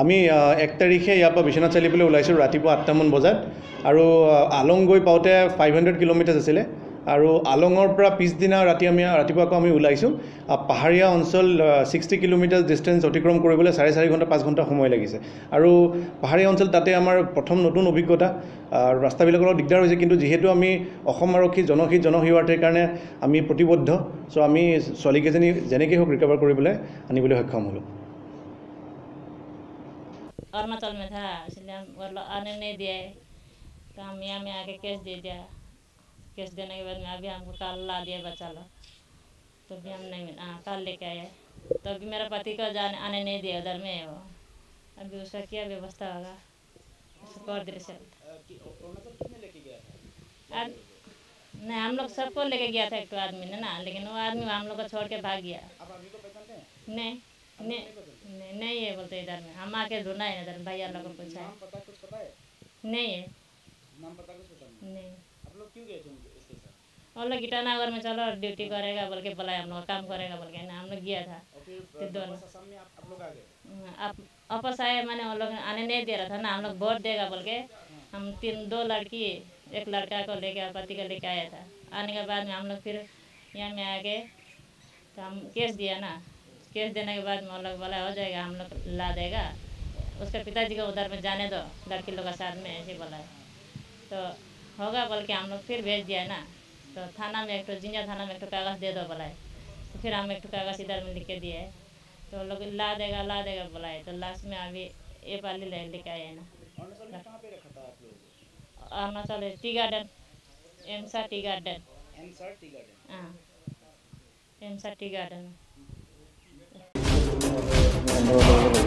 আমি এক তাৰিখে ইয়াৰ পৰা বিশ্বনাথ চাৰিআলিলৈ ওলাইছোঁ ৰাতিপুৱা আঠটামান বজাত। আৰু আলং গৈ পাওঁতে ফাইভ হাণ্ড্ৰেড কিলোমিটাৰ্ছ আছিলে। আৰু আলঙৰ পৰা পিছদিনা ৰাতি আমি ৰাতিপুৱা আকৌ আমি ওলাইছোঁ। পাহাৰীয়া অঞ্চল ছিক্সটি কিলোমিটাৰ ডিষ্টেঞ্চ অতিক্ৰম কৰিবলৈ চাৰে চাৰি ঘণ্টা পাঁচ ঘণ্টা সময় লাগিছে। আৰু পাহাৰীয়া অঞ্চল তাতে আমাৰ প্ৰথম নতুন অভিজ্ঞতা। ৰাস্তাবিলাকৰ অলপ দিগদাৰ হৈছে কিন্তু যিহেতু আমি অসম আৰক্ষী জনহিত জনসেৱাৰ্থীৰ কাৰণে আমি প্ৰতিবদ্ধ চ' আমি ছোৱালীকেইজনী যেনেকৈ হওক ৰিকভাৰ কৰিবলৈ আনিবলৈ সক্ষম হ'লোঁ। अरुणाचल में था इसलिए हम वो लोग आने नहीं दिए। तो हम यहाँ में आके केस दे दिया। केस देने के बाद में अभी हमको कल ला दिया बच्चा लोग तो भी हम नहीं हाँ कल लेके आए। तो अभी मेरा पति को जाने आने नहीं दिया उधर में वो। अभी उसका क्या व्यवस्था होगा? उसको कर दे आज- नहीं हम लोग सबको लेके गया था एक तो आदमी ने ना लेकिन वो आदमी हम लोग को छोड़ के भाग गया। नहीं। नहीं नहीं नहीं है बोलते इधर में। हम आके ढूंढा है इधर भैया लोग को पूछा है। नहीं है। नहीं। वो लोग क्यों गए थे और लोग ईटानगर में चलो ड्यूटी करेगा बोल के बुलाया हम लोग काम करेगा बोल के ना हम लोग गया था। तो दोनों। हम्म, आप वापस आए मैंने वो लोग आने नहीं दे रहा था ना हम लोग वोट देगा बोल के हम तीन दो लड़की एक लड़का को लेके पति को लेके आया था। आने के बाद में हम लोग फिर यहाँ में आके तो हम केस दिया ना। केस देने के बाद में वो लोग बोला हो जाएगा हम लोग ला देगा। उसके पिताजी को उधर में जाने दो लड़की लोग के साथ में ऐसे बोला है। तो होगा बोल के हम लोग फिर भेज दिया है ना। तो थाना में एक तो जिंजा थाना में एक तो कागज़ दे दो बोला है। तो फिर हम एक तो कागज़ इधर में लिख के दिए है। तो लोग ला देगा ला देगा बोला है। तो लास्ट में अभी ये पाली ले लेके आए हैं ना। Arunachal tea garden. Emsa tea garden. हाँ Emsa tea garden. and all over